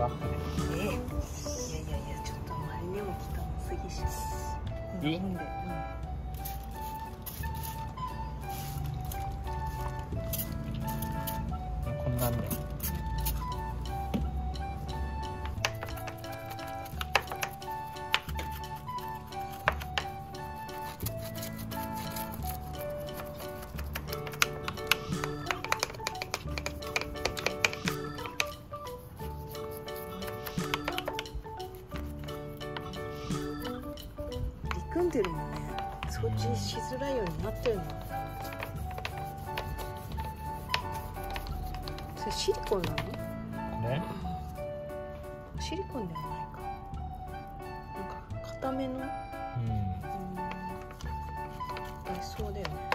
えいやいやいやちょっとあまりにも汚すぎしいい飲ん。こんなんで。うん、でるもんね。掃除しづらいようになってるのそれシリコンなの？これシリコンではないか。なんか固めの？うん。うん。そうだよね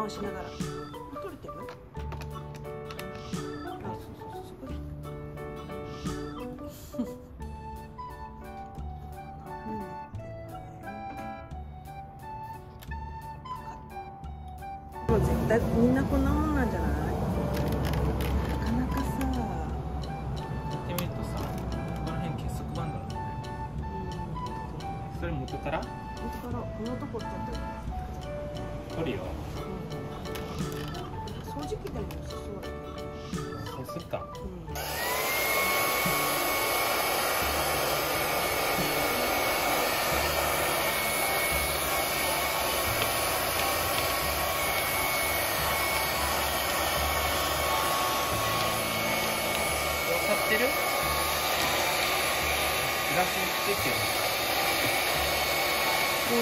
回しながら取れてるあそうそうそうそこでもう絶対みんなこんなもんなんじゃない？当からこのとこだって、取るよ掃除機でも良さそうだそうするかうん。ってるグラスついてるプ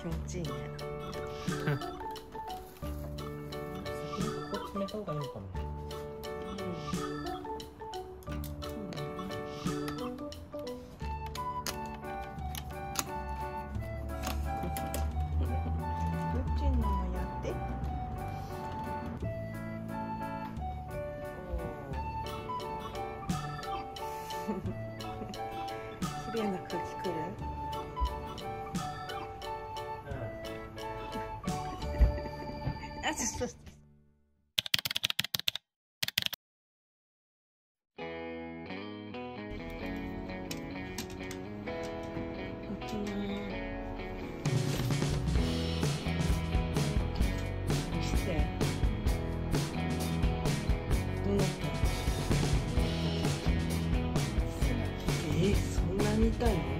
気持ちいいね。ここ詰めた方がいいのかも綺麗な空気くるそ。えー、そんなに痛いの？